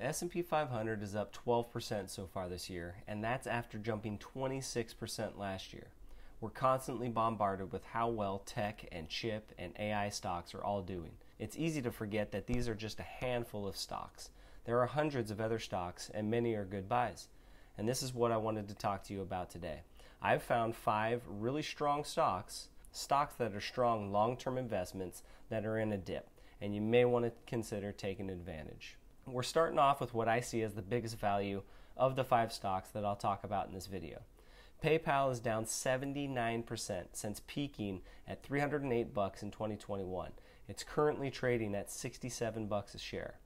The S&P 500 is up 12% so far this year, and that's after jumping 26% last year. We're constantly bombarded with how well tech and chip and AI stocks are all doing. It's easy to forget that these are just a handful of stocks. There are hundreds of other stocks, and many are good buys. And this is what I wanted to talk to you about today. I've found five really strong stocks, stocks that are strong long term investments that are in a dip, and you may want to consider taking advantage. We're starting off with what I see as the biggest value of the five stocks that I'll talk about in this video. PayPal is down 79% since peaking at 308 bucks in 2021. It's currently trading at 67 bucks a share.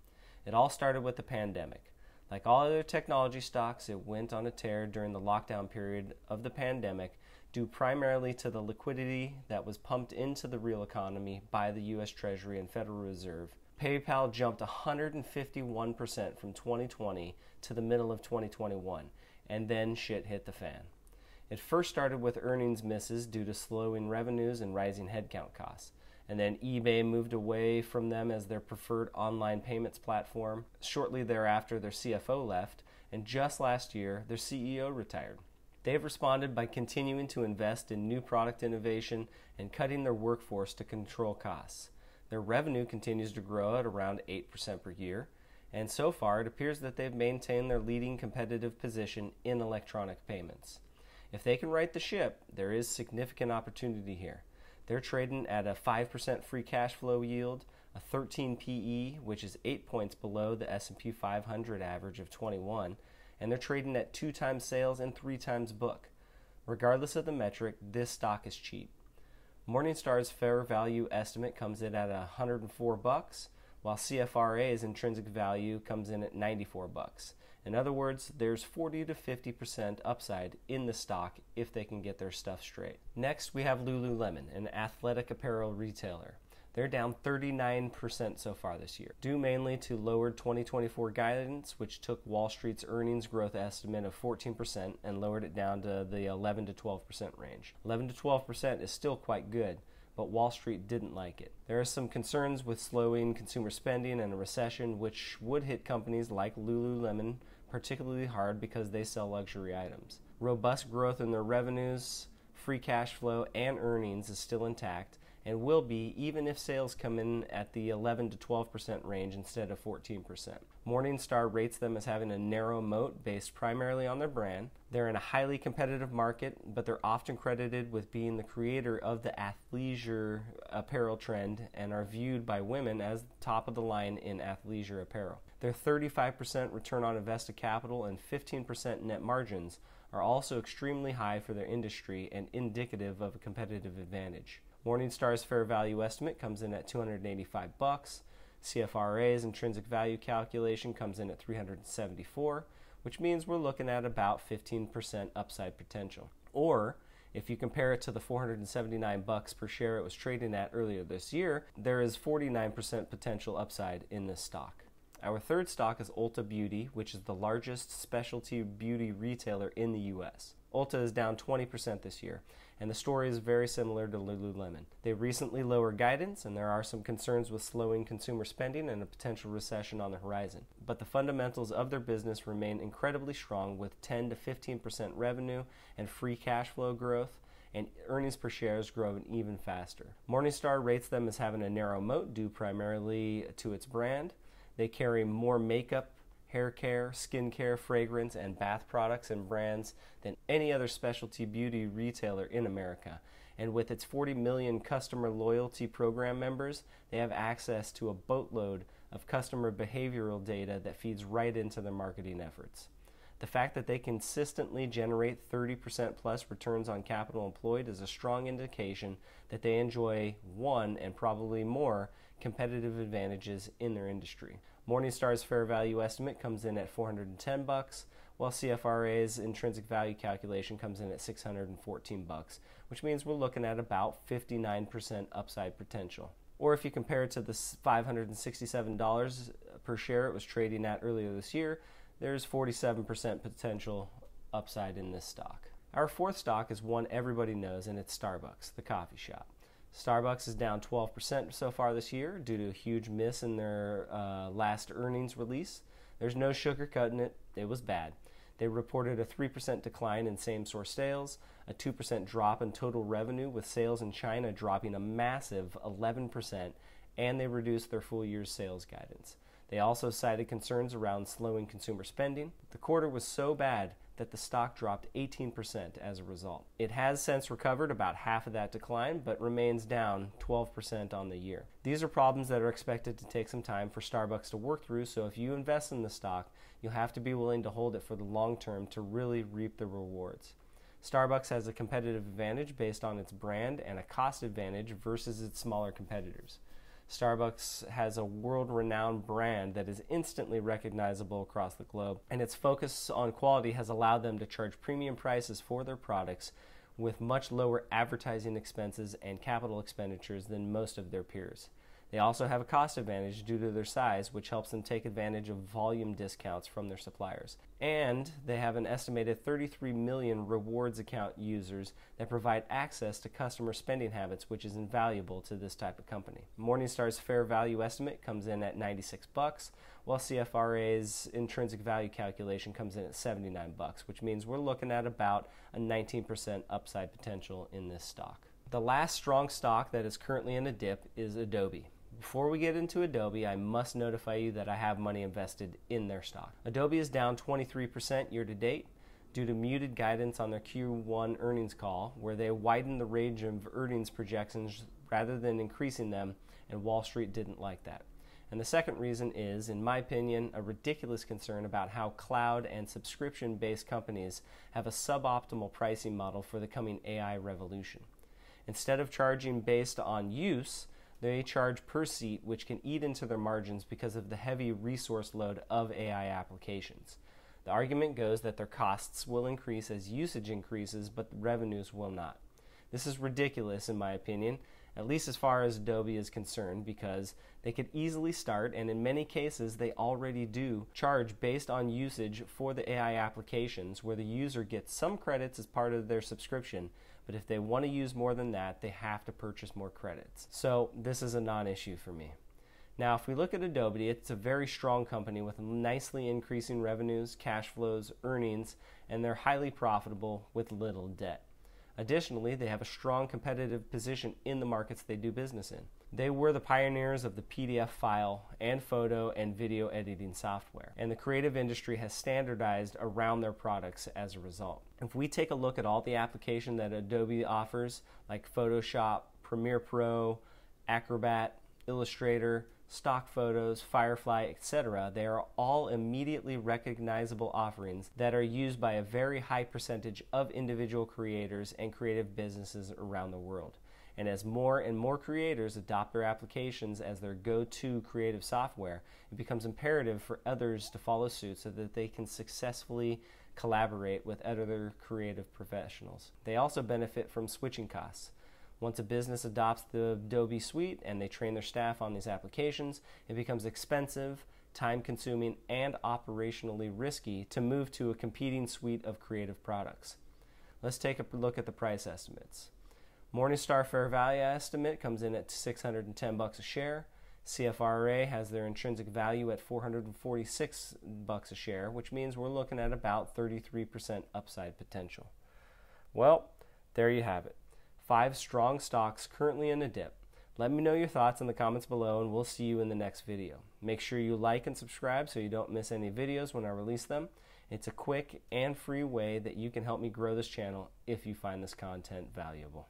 It all started with the pandemic. Like all other technology stocks, it went on a tear during the lockdown period of the pandemic due primarily to the liquidity that was pumped into the real economy by the US Treasury and Federal Reserve PayPal jumped 151% from 2020 to the middle of 2021, and then shit hit the fan. It first started with earnings misses due to slowing revenues and rising headcount costs. And then eBay moved away from them as their preferred online payments platform. Shortly thereafter, their CFO left, and just last year, their CEO retired. They've responded by continuing to invest in new product innovation and cutting their workforce to control costs. Their revenue continues to grow at around 8% per year, and so far it appears that they've maintained their leading competitive position in electronic payments. If they can right the ship, there is significant opportunity here. They're trading at a 5% free cash flow yield, a 13 PE, which is 8 points below the S&P 500 average of 21, and they're trading at 2 times sales and 3 times book. Regardless of the metric, this stock is cheap. Morningstar's fair value estimate comes in at 104 bucks, while CFRA's intrinsic value comes in at 94 bucks. In other words, there's 40 to 50% upside in the stock if they can get their stuff straight. Next, we have Lululemon, an athletic apparel retailer. They're down 39% so far this year, due mainly to lowered 2024 guidance, which took Wall Street's earnings growth estimate of 14% and lowered it down to the 11 to 12% range. 11 to 12% is still quite good, but Wall Street didn't like it. There are some concerns with slowing consumer spending and a recession, which would hit companies like Lululemon particularly hard because they sell luxury items. Robust growth in their revenues, free cash flow, and earnings is still intact, and will be even if sales come in at the 11 to 12% range instead of 14%. Morningstar rates them as having a narrow moat based primarily on their brand. They're in a highly competitive market, but they're often credited with being the creator of the athleisure apparel trend and are viewed by women as top of the line in athleisure apparel. Their 35% return on invested capital and 15% net margins are also extremely high for their industry and indicative of a competitive advantage. Morningstar's fair value estimate comes in at 285 bucks. CFRA's intrinsic value calculation comes in at 374, which means we're looking at about 15% upside potential. Or if you compare it to the 479 bucks per share it was trading at earlier this year, there is 49% potential upside in this stock. Our third stock is Ulta Beauty, which is the largest specialty beauty retailer in the US. Ulta is down 20% this year, and the story is very similar to Lululemon. They recently lowered guidance, and there are some concerns with slowing consumer spending and a potential recession on the horizon. But the fundamentals of their business remain incredibly strong with 10 to 15% revenue and free cash flow growth and earnings per share is growing even faster. Morningstar rates them as having a narrow moat due primarily to its brand. They carry more makeup hair care, skin care, fragrance, and bath products and brands than any other specialty beauty retailer in America. And with its 40 million customer loyalty program members, they have access to a boatload of customer behavioral data that feeds right into their marketing efforts. The fact that they consistently generate 30% plus returns on capital employed is a strong indication that they enjoy one and probably more competitive advantages in their industry. Morningstar's fair value estimate comes in at 410 bucks, while CFRA's intrinsic value calculation comes in at 614 bucks, which means we're looking at about 59% upside potential. Or if you compare it to the $567 per share it was trading at earlier this year, there's 47% potential upside in this stock. Our fourth stock is one everybody knows, and it's Starbucks, the coffee shop. Starbucks is down 12% so far this year due to a huge miss in their uh, last earnings release. There's no sugarcoating it, it was bad. They reported a 3% decline in same store sales, a 2% drop in total revenue, with sales in China dropping a massive 11%, and they reduced their full year's sales guidance. They also cited concerns around slowing consumer spending. The quarter was so bad that the stock dropped 18% as a result. It has since recovered about half of that decline, but remains down 12% on the year. These are problems that are expected to take some time for Starbucks to work through, so if you invest in the stock, you'll have to be willing to hold it for the long term to really reap the rewards. Starbucks has a competitive advantage based on its brand and a cost advantage versus its smaller competitors. Starbucks has a world renowned brand that is instantly recognizable across the globe, and its focus on quality has allowed them to charge premium prices for their products with much lower advertising expenses and capital expenditures than most of their peers. They also have a cost advantage due to their size, which helps them take advantage of volume discounts from their suppliers. And they have an estimated 33 million rewards account users that provide access to customer spending habits, which is invaluable to this type of company. Morningstar's fair value estimate comes in at 96 bucks, while CFRA's intrinsic value calculation comes in at 79 bucks, which means we're looking at about a 19% upside potential in this stock. The last strong stock that is currently in a dip is Adobe. Before we get into Adobe, I must notify you that I have money invested in their stock. Adobe is down 23% year to date due to muted guidance on their Q1 earnings call, where they widened the range of earnings projections rather than increasing them, and Wall Street didn't like that. And the second reason is, in my opinion, a ridiculous concern about how cloud and subscription based companies have a suboptimal pricing model for the coming AI revolution. Instead of charging based on use, they charge per seat, which can eat into their margins because of the heavy resource load of AI applications. The argument goes that their costs will increase as usage increases, but the revenues will not. This is ridiculous, in my opinion, at least as far as Adobe is concerned, because they could easily start, and in many cases they already do, charge based on usage for the AI applications, where the user gets some credits as part of their subscription, but if they want to use more than that, they have to purchase more credits. So this is a non issue for me. Now, if we look at Adobe, it's a very strong company with nicely increasing revenues, cash flows, earnings, and they're highly profitable with little debt. Additionally, they have a strong competitive position in the markets they do business in. They were the pioneers of the PDF file and photo and video editing software, and the creative industry has standardized around their products as a result. If we take a look at all the application that Adobe offers, like Photoshop, Premiere Pro, Acrobat, Illustrator, stock photos, Firefly, etc., they are all immediately recognizable offerings that are used by a very high percentage of individual creators and creative businesses around the world. And as more and more creators adopt their applications as their go to creative software, it becomes imperative for others to follow suit so that they can successfully collaborate with other creative professionals. They also benefit from switching costs. Once a business adopts the Adobe suite and they train their staff on these applications, it becomes expensive, time consuming, and operationally risky to move to a competing suite of creative products. Let's take a look at the price estimates. Morningstar fair value estimate comes in at 610 bucks a share. CFRA has their intrinsic value at 446 bucks a share, which means we're looking at about 33% upside potential. Well, there you have it. Five strong stocks currently in a dip. Let me know your thoughts in the comments below and we'll see you in the next video. Make sure you like and subscribe so you don't miss any videos when I release them. It's a quick and free way that you can help me grow this channel if you find this content valuable.